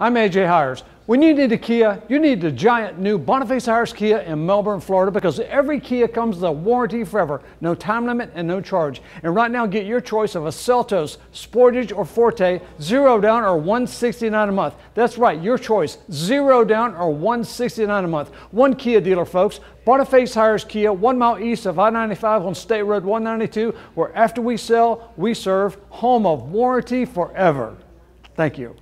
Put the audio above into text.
I'm AJ Hiers. When you need a Kia, you need the giant new Boniface Hiers Kia in Melbourne, Florida because every Kia comes with a warranty forever, no time limit and no charge. And right now get your choice of a Seltos, Sportage or Forte, zero down or 169 a month. That's right, your choice, zero down or 169 a month. One Kia dealer folks, Boniface Hiers Kia, one mile east of I-95 on State Road 192, where after we sell, we serve, home of warranty forever. Thank you.